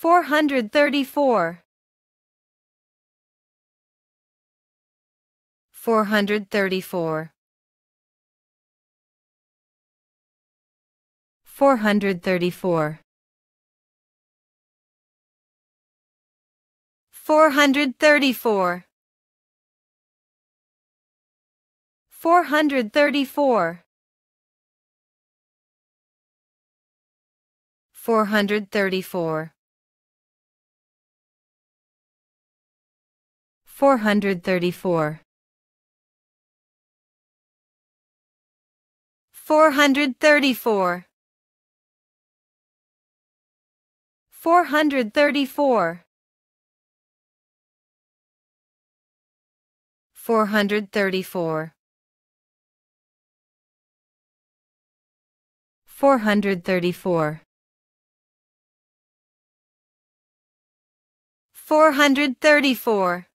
434 434 434 434 434 434 434 434 434 434 434 434